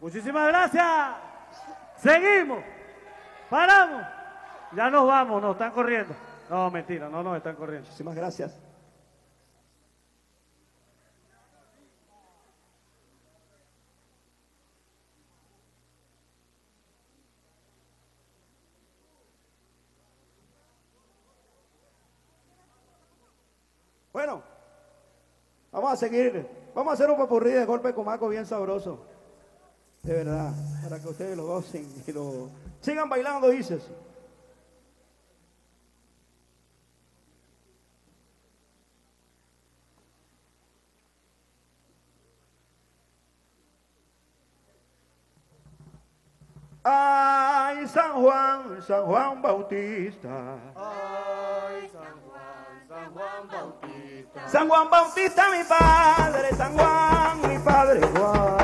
Muchísimas gracias. Seguimos. Paramos. Ya nos vamos, nos están corriendo. No, mentira, no nos están corriendo. Muchísimas gracias. Vamos a seguir, vamos a hacer un papurrí de golpe comaco bien sabroso. De verdad, para que ustedes lo gocen y lo sigan bailando, dices. Ay, San Juan, San Juan Bautista. Ay, San Juan, San Juan Bautista. San Juan Bautista, mi padre, San Juan, mi padre Juan.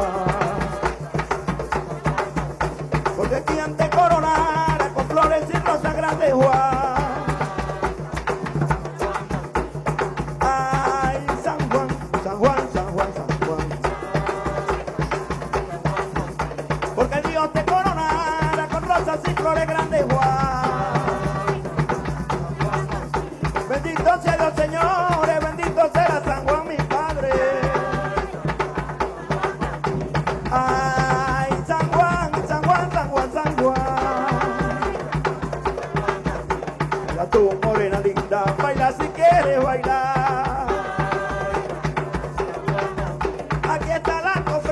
está la cosa.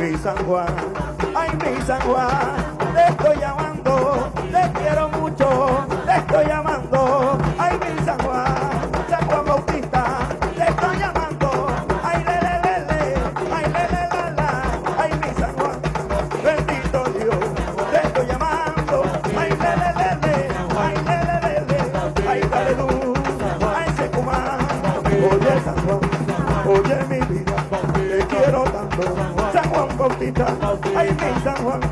mi San Juan, ay mi San Juan, te estoy llamando, te quiero mucho, te estoy llamando. Jamaica. I need someone.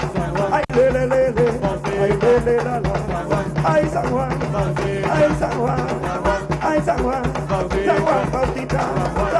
I'm le le le le. I'm le le la la. I'm someone. I'm someone. I'm someone. Someone Bautista.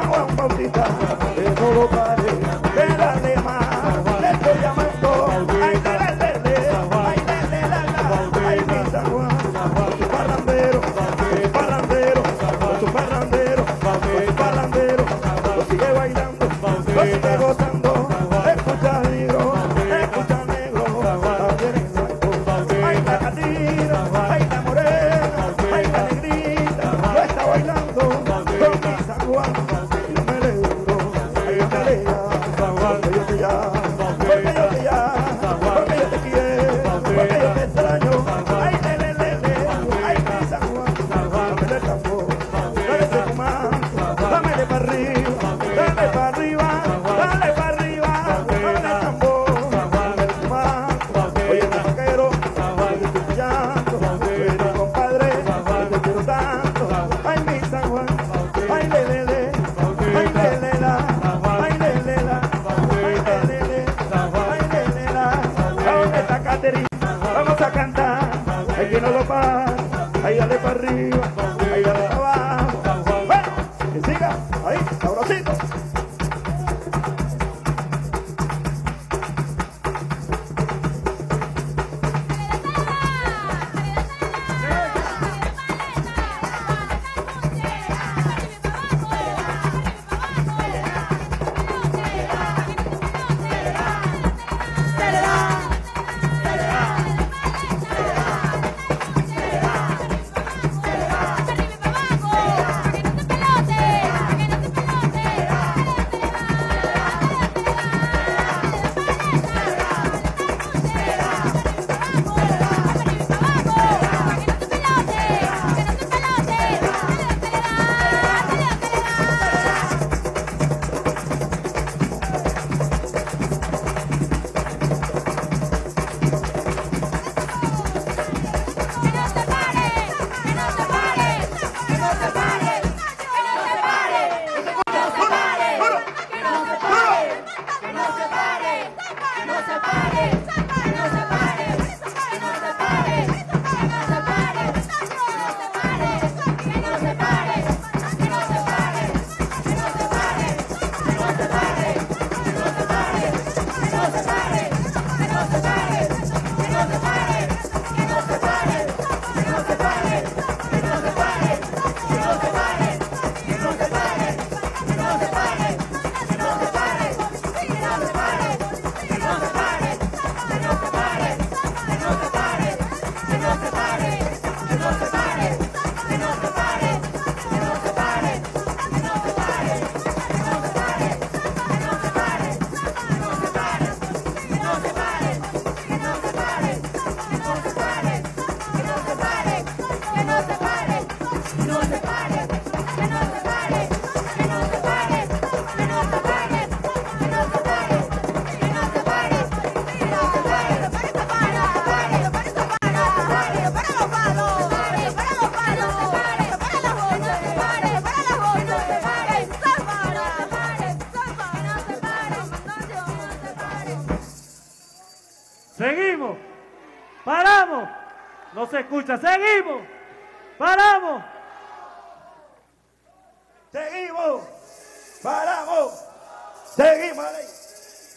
Siga, ahí, sabrosito.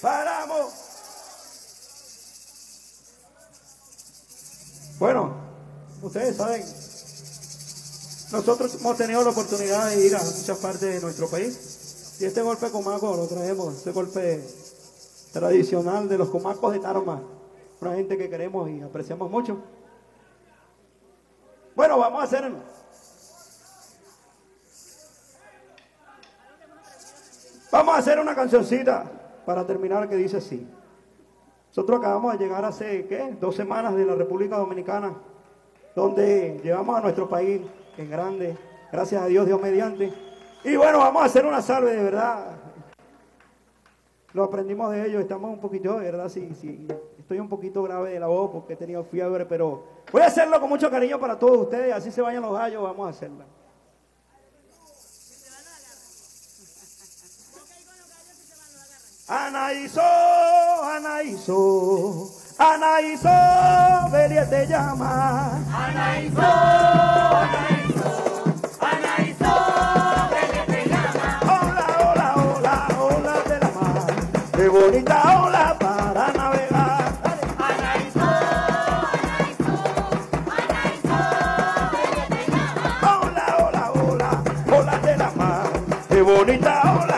Paramos. Bueno, ustedes saben, nosotros hemos tenido la oportunidad de ir a muchas partes de nuestro país y este golpe comaco lo traemos, este golpe tradicional de los comacos de Tarma, una gente que queremos y apreciamos mucho. Bueno, vamos a hacer Vamos a hacer una cancioncita para terminar que dice así. Nosotros acabamos de llegar hace, ¿qué? Dos semanas de la República Dominicana, donde llevamos a nuestro país en grande, gracias a Dios, Dios mediante. Y bueno, vamos a hacer una salve de verdad. Lo aprendimos de ellos, estamos un poquito, de verdad, sí, sí. Estoy un poquito grave de la voz porque he tenido fiebre, pero voy a hacerlo con mucho cariño para todos ustedes, así se vayan los gallos, vamos a hacerla. Anaíso, Anaíso, Anaíso, Belia te llama. Anaíso, Anaíso, Anaíso, Belia te llama. Hola, hola, hola, hola de la mar. Qué bonita ola para navegar. Anaíso, Anaíso, Anaíso, Belia te llama. Hola, hola, hola, ola de la mar. Qué bonita ola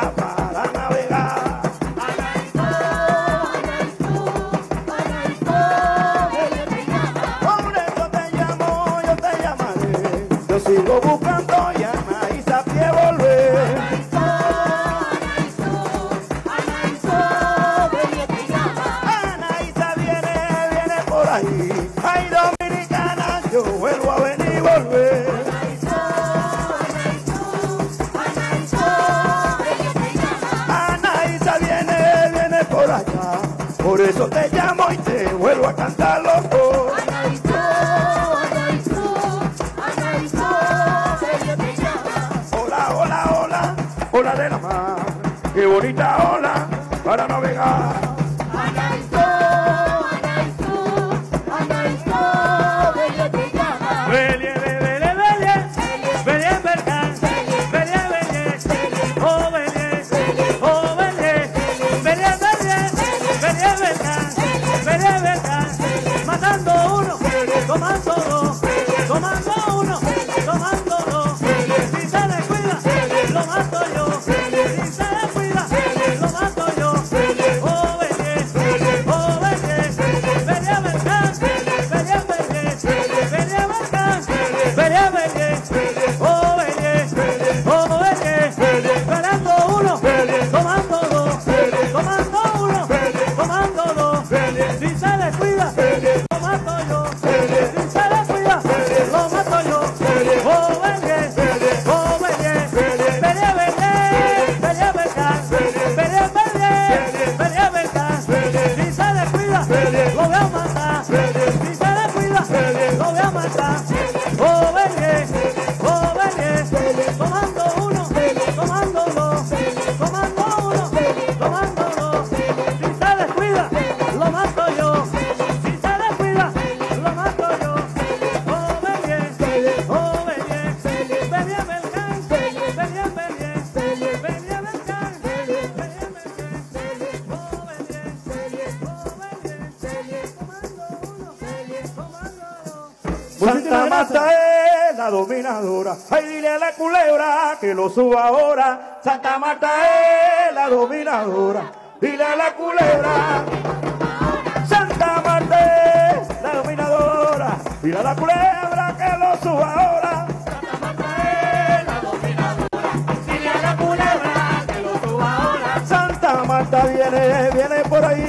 Por eso te llamo y te vuelvo a cantar, loco. Hola, hola, hola, hola de la mar, qué bonita Começou! dominadora. Ay, dile a la culebra que lo suba ahora. Santa Marta es la dominadora. Dile a la culebra. Santa Marta es la dominadora. Dile a la culebra que lo suba ahora. Santa Marta viene, viene por ahí.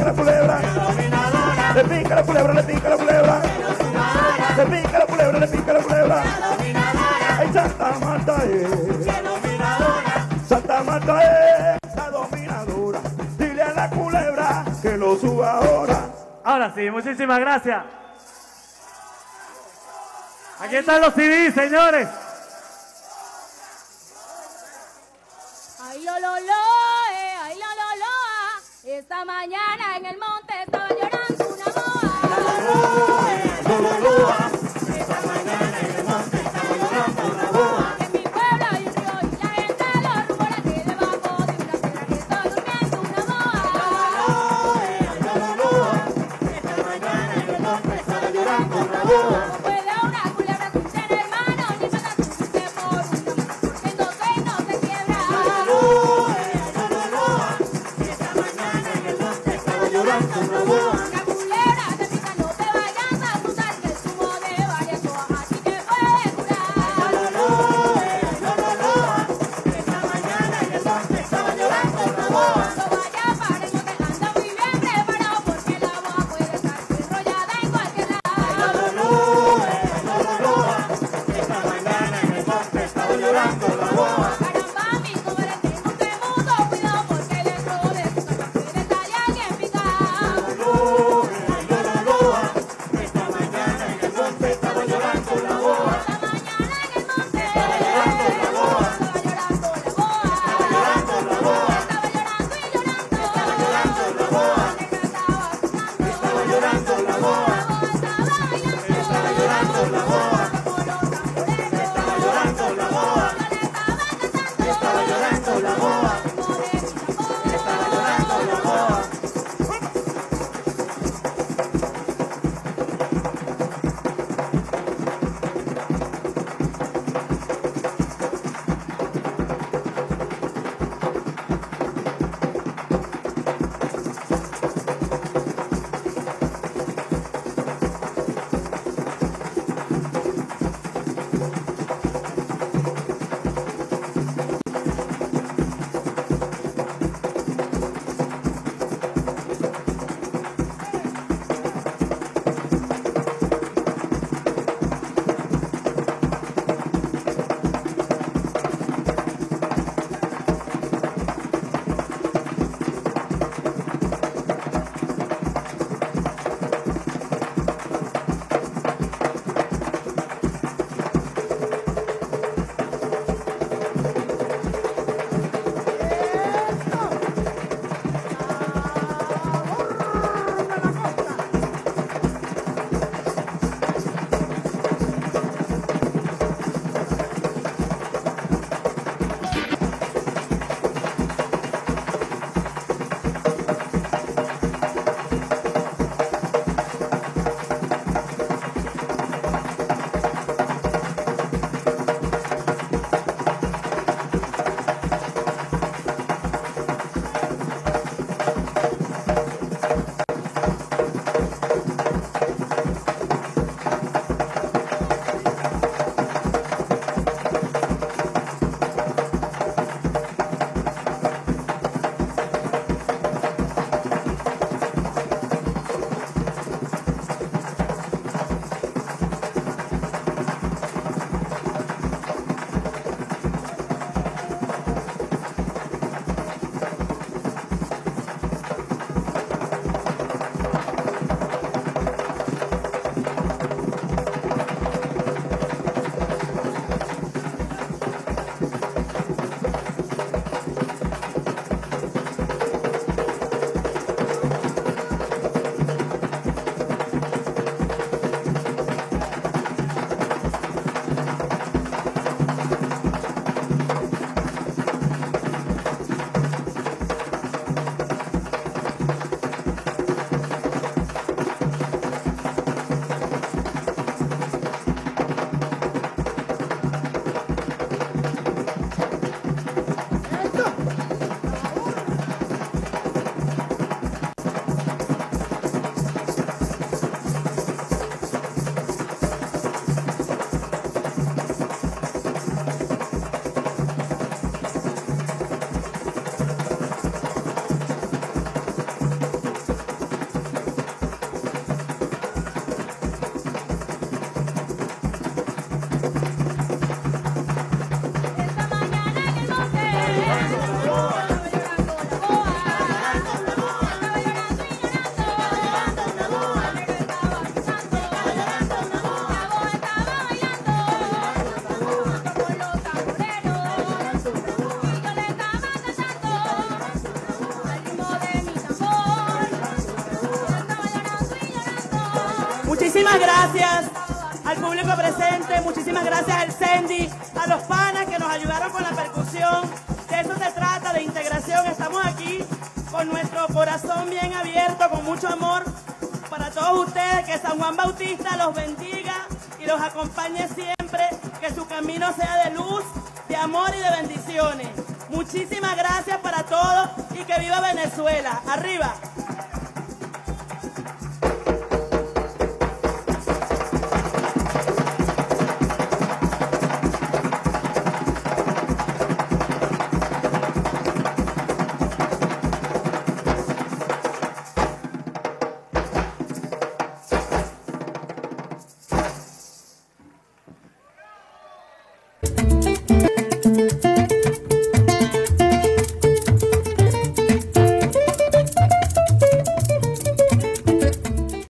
pica la culebra. Le pica la culebra, le pica la culebra. Le pica la culebra, le pica la culebra. Ay, Santa Marta es. Santa Marta es la dominadora. Dile a la culebra que lo suba ahora. Ahora sí, muchísimas gracias. Aquí están los CDs, señores. mañana en el monte. Muchísimas gracias al público presente, muchísimas gracias al Sendy, a los panas que nos ayudaron con la percusión. De eso se trata, de integración. Estamos aquí con nuestro corazón bien abierto, con mucho amor para todos ustedes. Que San Juan Bautista los bendiga y los acompañe siempre. Que su camino sea de luz, de amor y de bendiciones. Muchísimas gracias para todos y que viva Venezuela. Arriba.